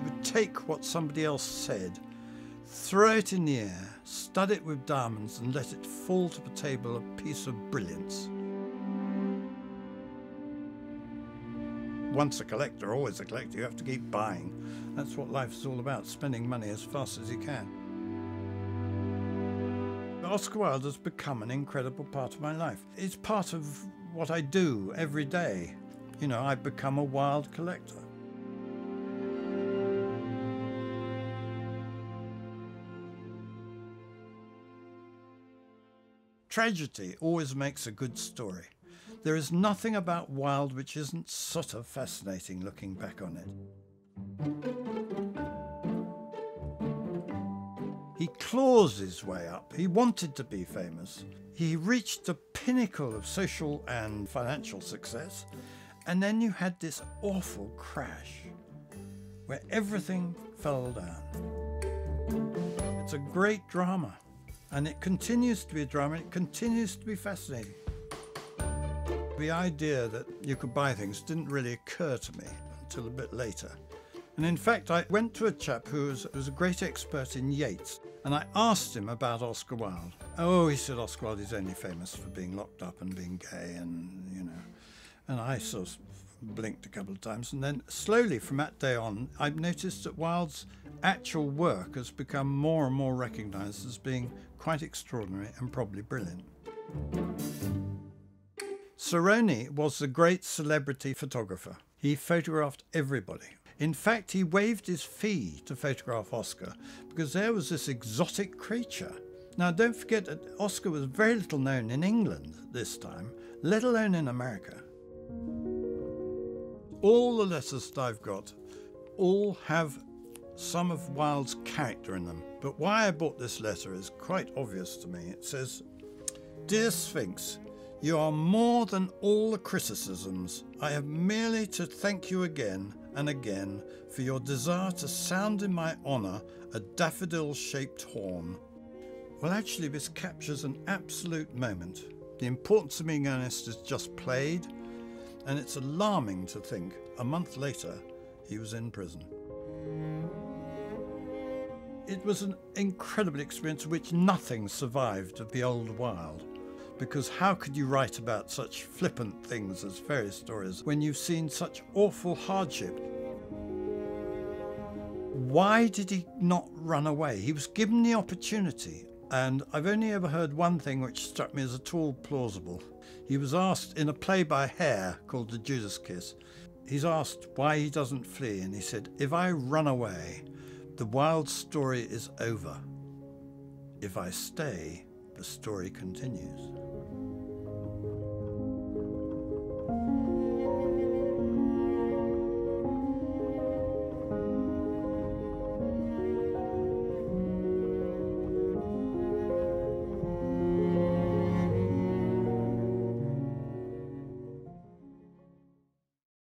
he would take what somebody else said, throw it in the air, stud it with diamonds, and let it fall to the table a piece of brilliance. Once a collector, always a collector. You have to keep buying. That's what life is all about, spending money as fast as you can. Oscar Wilde has become an incredible part of my life. It's part of what I do every day. You know, I've become a Wilde collector. Tragedy always makes a good story. There is nothing about Wilde which isn't sort of fascinating looking back on it. He claws his way up. He wanted to be famous. He reached the pinnacle of social and financial success. And then you had this awful crash where everything fell down. It's a great drama. And it continues to be a drama. It continues to be fascinating. The idea that you could buy things didn't really occur to me until a bit later. And in fact, I went to a chap who was, was a great expert in Yeats, and I asked him about Oscar Wilde. Oh, he said Oscar Wilde is only famous for being locked up and being gay, and you know. And I sort of blinked a couple of times, and then slowly from that day on, I've noticed that Wilde's actual work has become more and more recognised as being quite extraordinary and probably brilliant. Sarony was the great celebrity photographer. He photographed everybody. In fact, he waived his fee to photograph Oscar because there was this exotic creature. Now, don't forget that Oscar was very little known in England this time, let alone in America. All the letters that I've got all have some of Wilde's character in them. But why I bought this letter is quite obvious to me. It says, Dear Sphinx, you are more than all the criticisms. I have merely to thank you again and again for your desire to sound in my honour a daffodil shaped horn. Well, actually, this captures an absolute moment. The importance of being earnest is just played, and it's alarming to think a month later he was in prison. It was an incredible experience which nothing survived of the old Wilde. Because how could you write about such flippant things as fairy stories when you've seen such awful hardship? Why did he not run away? He was given the opportunity, and I've only ever heard one thing which struck me as at all plausible. He was asked in a play by Hare called The Judas Kiss, he's asked why he doesn't flee, and he said, If I run away, the Wilde story is over. If I stay, the story continues.